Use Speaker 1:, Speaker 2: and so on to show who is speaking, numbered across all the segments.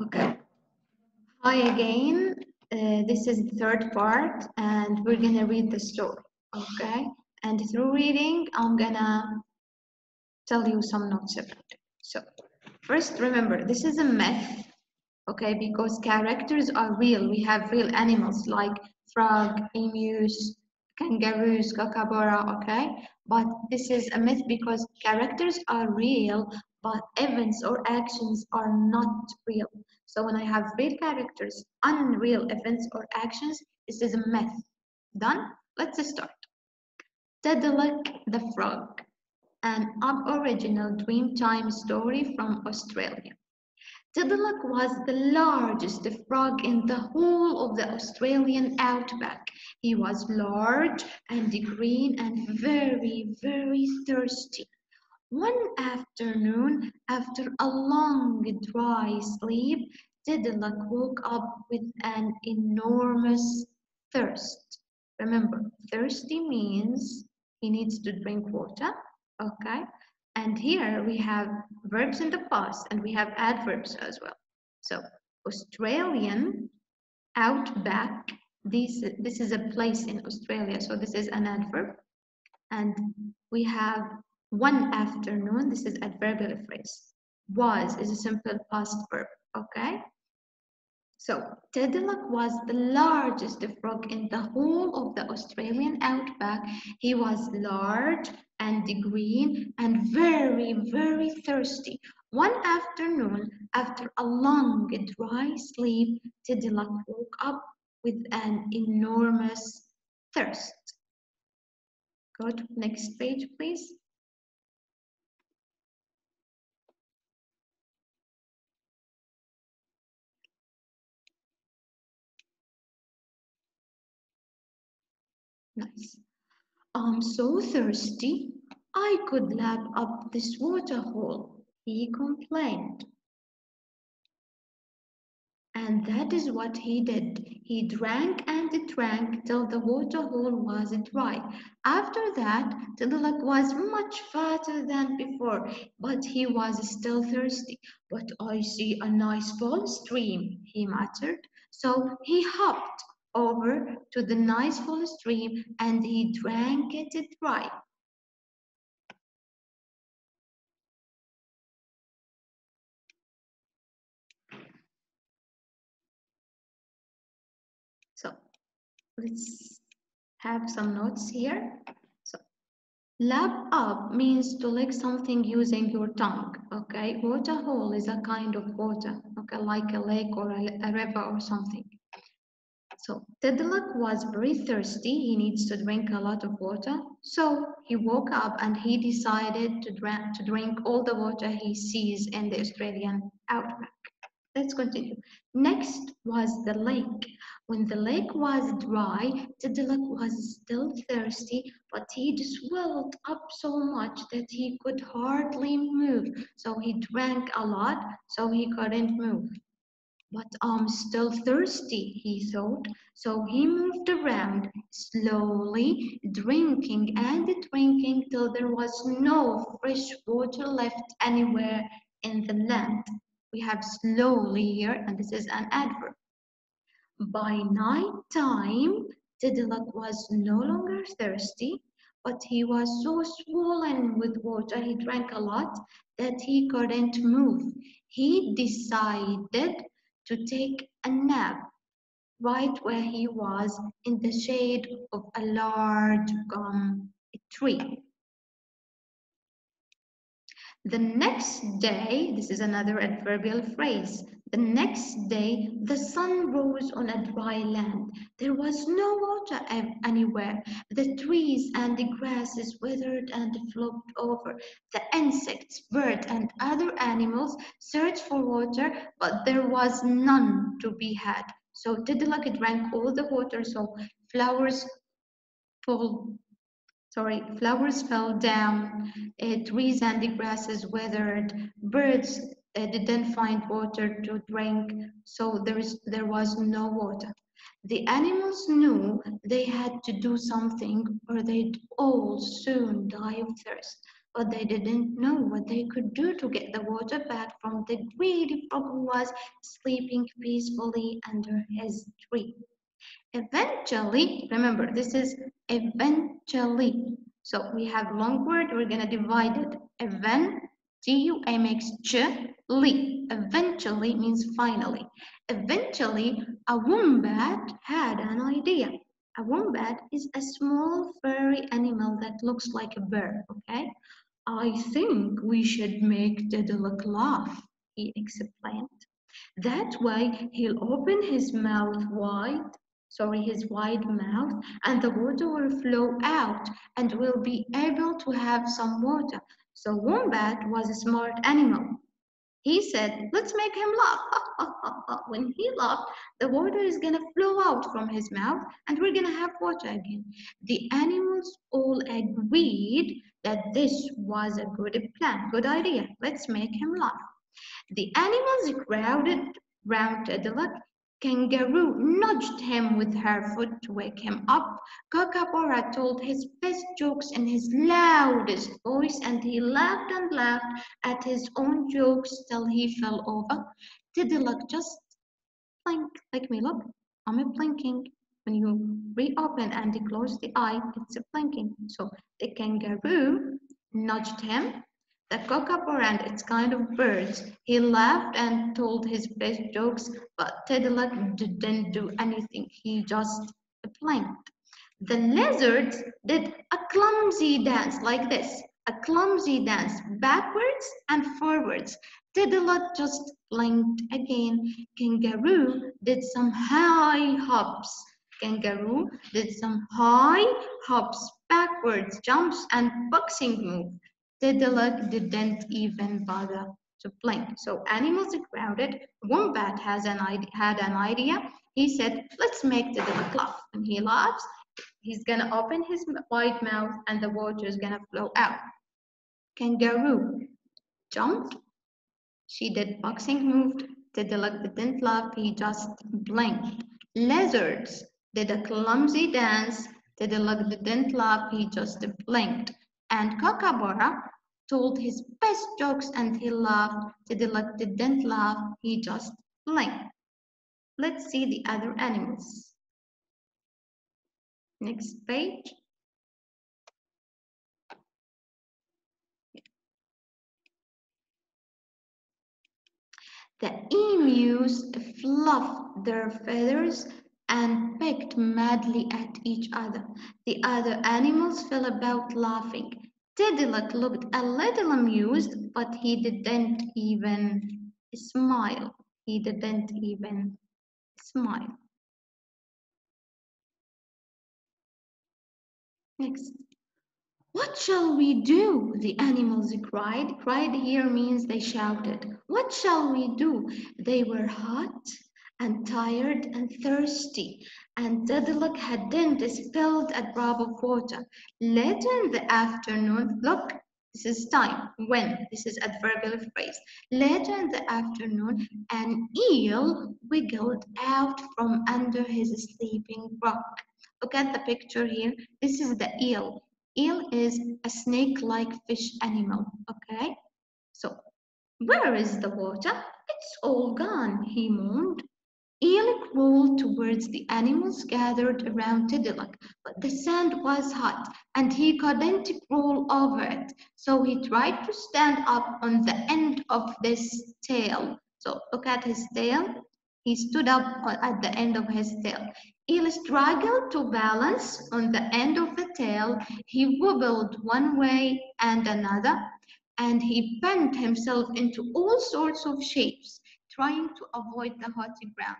Speaker 1: Okay. Hi again. Uh, this is the third part, and we're gonna read the story. Okay. And through reading, I'm gonna tell you some notes about it. So, first, remember this is a myth. Okay, because characters are real. We have real animals like frog, emus, kangaroos, kookaburra. Okay, but this is a myth because characters are real, but events or actions are not real. So when I have real characters, unreal events or actions, this is a myth. Done? Let's start. Tiddalik the Frog, an aboriginal dreamtime story from Australia. Tiddalik was the largest frog in the whole of the Australian outback. He was large and green and very, very thirsty. One afternoon, after a long dry sleep, Tiddalik woke up with an enormous thirst. Remember, thirsty means he needs to drink water, okay? And here we have verbs in the past and we have adverbs as well. So, Australian, outback, this, this is a place in Australia, so this is an adverb. And we have one afternoon, this is adverbial phrase. Was is a simple past verb, okay? So, Tiddalik was the largest frog in the whole of the Australian outback. He was large and green and very, very thirsty. One afternoon, after a long dry sleep, Tiddalik woke up with an enormous thirst. Go to next page, please. Nice. I'm so thirsty. I could lap up this water hole, he complained. And that is what he did. He drank and drank till the water hole was dry. After that, Tiddalik was much fatter than before, but he was still thirsty. But I see a nice full stream, he muttered. So he hopped over to the nice full stream and he drank it dry. So let's have some notes here. So lap up means to lick something using your tongue. Okay, water hole is a kind of water, okay, like a lake or a, a river or something. So Tiddalik was very thirsty. He needs to drink a lot of water. So he woke up and he decided to drink, to drink all the water he sees in the Australian outback. Let's continue. Next was the lake. When the lake was dry, Tiddalik was still thirsty, but he swelled up so much that he could hardly move. So he drank a lot, so he couldn't move. But I'm still thirsty, he thought. So he moved around slowly, drinking and drinking till there was no fresh water left anywhere in the land. We have slowly here, and this is an adverb. By night time, Tiddalik was no longer thirsty, but he was so swollen with water, he drank a lot, that he couldn't move. He decided to take a nap right where he was in the shade of a large gum tree. The next day, this is another adverbial phrase. The next day, the sun rose on a dry land. There was no water anywhere. The trees and the grasses withered and flopped over. The insects, birds, and other animals searched for water, but there was none to be had. So Tiddalik drank all the water, so flowers fall sorry, flowers fell down, uh, trees and the grasses withered, birds uh, didn't find water to drink, so there, is, there was no water. The animals knew they had to do something or they'd all soon die of thirst. but they didn't know what they could do to get the water back from the greedy frog who was sleeping peacefully under his tree. Eventually, remember this is eventually. So we have long word, we're gonna divide it. Event. Eventually means finally. Eventually, a wombat had an idea. A wombat is a small furry animal that looks like a bird, okay? I think we should make Tiddalik laugh, he explained. That way he'll open his mouth wide, sorry, his wide mouth, and the water will flow out and we'll be able to have some water. So Wombat was a smart animal. He said, let's make him laugh. when he laughed, the water is going to flow out from his mouth and we're going to have water again. The animals all agreed that this was a good plan, good idea. Let's make him laugh. The animals crowded round Tiddalik. Kangaroo nudged him with her foot to wake him up. Kookaburra told his best jokes in his loudest voice, and he laughed and laughed at his own jokes till he fell over. Tiddalik just blinked like me. Look, I'm a blinking. When you reopen and close the eye, it's a blinking. So the kangaroo nudged him. The kookaburra and its kind of birds. He laughed and told his best jokes, but Tiddalik didn't do anything. He just blinked. The lizards did a clumsy dance like this, a clumsy dance backwards and forwards. Tiddalik just blinked again. Kangaroo did some high hops kangaroo did some high hops, backwards jumps, and boxing move. Tiddalik didn't even bother to blink. So animals are crowded. Wombat has an idea, had an idea. He said, let's make Tiddalik laugh. When he laughs, he's gonna open his wide mouth and the water is gonna flow out. Kangaroo jumped. She did boxing move. Tiddalik didn't laugh. He just blinked. Lizards did a clumsy dance. Tiddalik didn't laugh, he just blinked. And Kookaburra told his best jokes and he laughed. Tiddalik didn't laugh, he just blinked. Let's see the other animals. Next page. The emus fluffed their feathers and pecked madly at each other. The other animals fell about laughing. Tiddalik looked a little amused, but he didn't even smile. He didn't even smile. Next. What shall we do? The animals cried. Cried here means they shouted. What shall we do? They were hot and tired and thirsty, and Tiddalik had then dispelled a drop of water. Later in the afternoon, look, this is time, when, this is adverbial phrase. Later in the afternoon, an eel wiggled out from under his sleeping rock. Look at the picture here. This is the eel. Eel is a snake-like fish animal, okay? So, where is the water? It's all gone, he moaned. Eel crawled towards the animals gathered around Tiddalik, but the sand was hot and he couldn't crawl over it. So he tried to stand up on the end of this tail. So look at his tail. He stood up at the end of his tail. Eel struggled to balance on the end of the tail. He wobbled one way and another, and he bent himself into all sorts of shapes, trying to avoid the hot ground.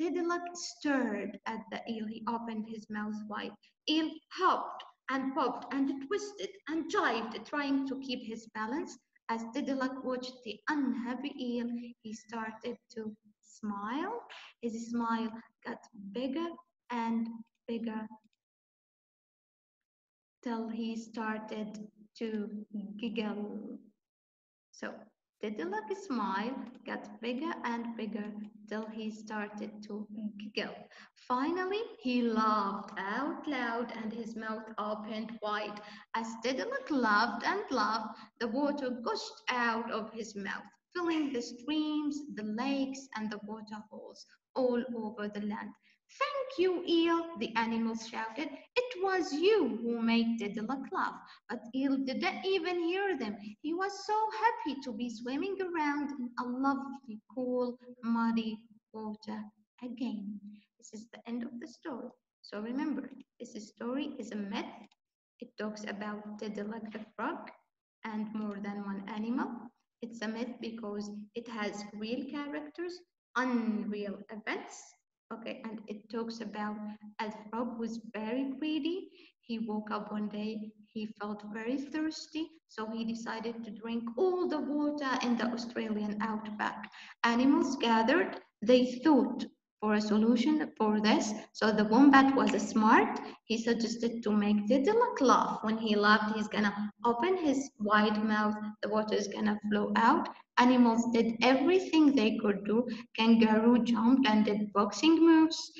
Speaker 1: Tiddalik stared at the eel. He opened his mouth wide. Eel hopped and popped and twisted and jived, trying to keep his balance. As Tiddalik watched the unhappy eel, he started to smile. His smile got bigger and bigger till he started to giggle. So Tiddalik smile got bigger and bigger till he started to giggle. Finally, he laughed out loud and his mouth opened wide. As Tiddalik laughed and laughed, the water gushed out of his mouth, filling the streams, the lakes, and the waterholes all over the land. Thank you, Eel, the animals shouted. It was you who made Tiddalik laugh. But Eel didn't even hear them. He was so happy to be swimming around in a lovely, cool, muddy water again. This is the end of the story. So remember, this story is a myth. It talks about Tiddalik the frog and more than one animal. It's a myth because it has real characters, unreal events, Okay, and it talks about a frog who's very greedy. He woke up one day, he felt very thirsty, so he decided to drink all the water in the Australian outback. Animals gathered, they thought for a solution for this. So the wombat was smart. He suggested to make Tiddalik laugh. When he laughed, he's gonna open his wide mouth, the water is gonna flow out. Animals did everything they could do. Kangaroo jumped and did boxing moves.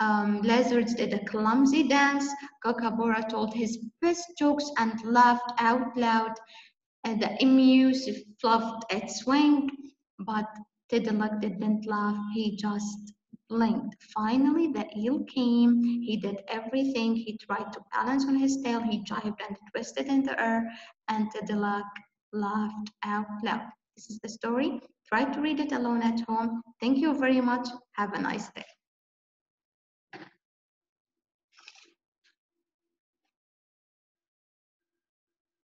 Speaker 1: Um, lizards did a clumsy dance. Kookaburra told his best jokes and laughed out loud. And the emu fluffed its wing, but Tiddalik didn't laugh. He just blinked. Finally, the eel came. He did everything. He tried to balance on his tail. He jibed and twisted in the air, and Tiddalik laughed out loud. This is the story. Try to read it alone at home. Thank you very much. Have a nice day.